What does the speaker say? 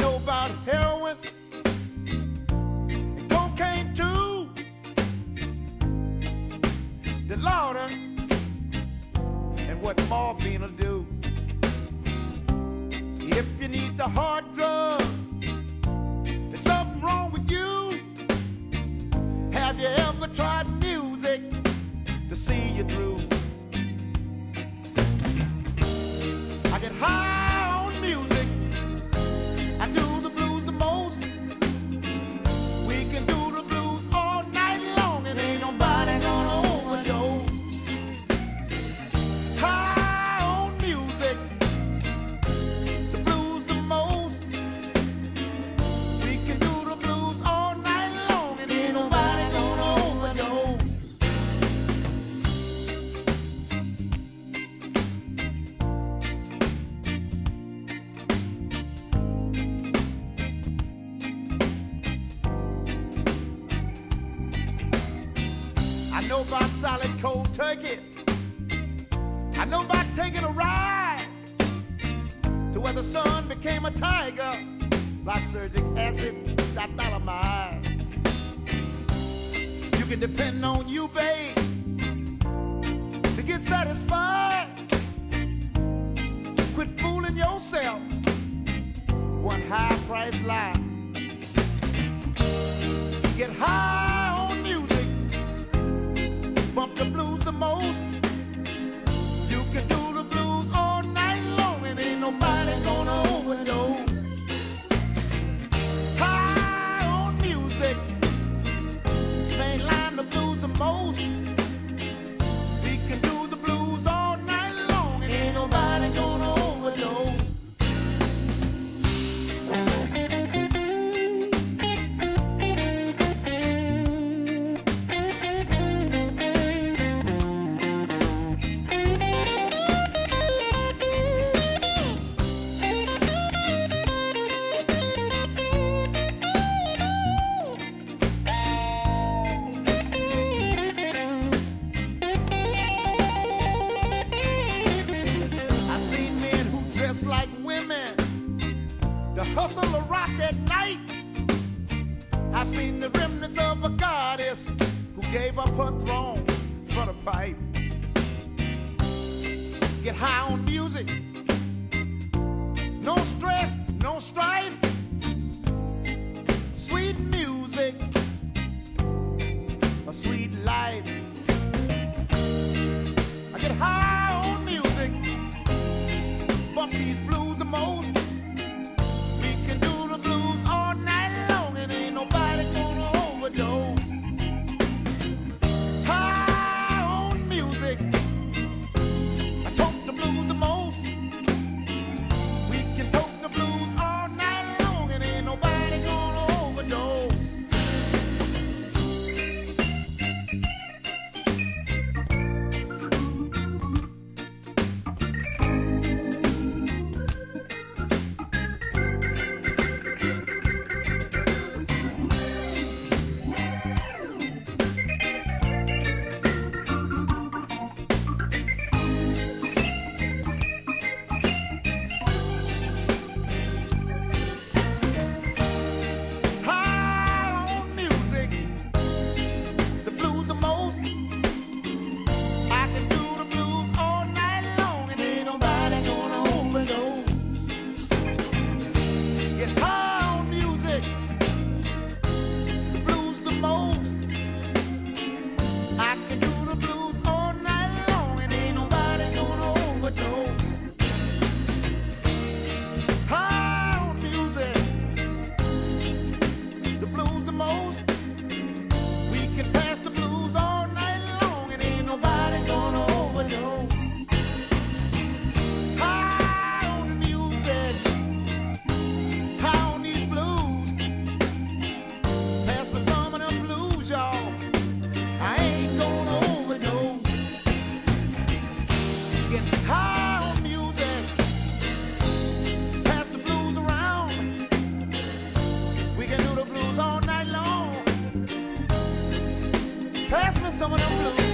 about heroin and cocaine too. The Laudanum uh, and what morphine will do. If you need the hard drug, there's something wrong with you. Have you ever tried music to see you through? I get high I know about solid cold turkey. I know about taking a ride to where the sun became a tiger. Lysergic acid, diethylamide. You can depend on you, babe, to get satisfied. Quit fooling yourself. One high price lie. Get high the blues the most. Like women to hustle the rock at night. I've seen the remnants of a goddess who gave up her throne for the pipe. Get high on music, no stress, no strife. Sweet music, a sweet life. Bump these blues can do the